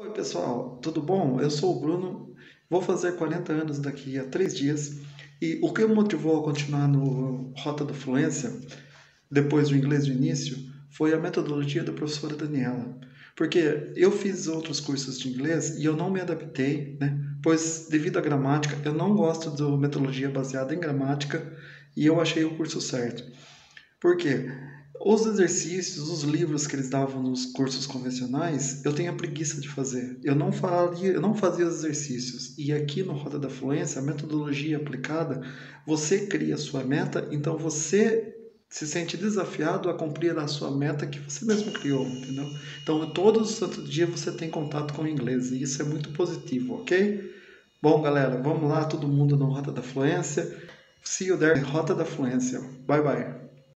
Oi pessoal, tudo bom? Eu sou o Bruno, vou fazer 40 anos daqui a 3 dias e o que me motivou a continuar no Rota da Fluência, depois do inglês do início, foi a metodologia da professora Daniela. Porque eu fiz outros cursos de inglês e eu não me adaptei, né? pois devido à gramática, eu não gosto de metodologia baseada em gramática e eu achei o curso certo. Por quê? Os exercícios, os livros que eles davam nos cursos convencionais, eu tenho a preguiça de fazer. Eu não fazia, eu não fazia os exercícios. E aqui no Roda da Fluência, a metodologia aplicada, você cria a sua meta, então você se sente desafiado a cumprir a sua meta que você mesmo criou, entendeu? Então, todo santo dia você tem contato com o inglês e isso é muito positivo, ok? Bom, galera, vamos lá, todo mundo no Rota da Fluência. See you there, Rota da Fluência. Bye, bye.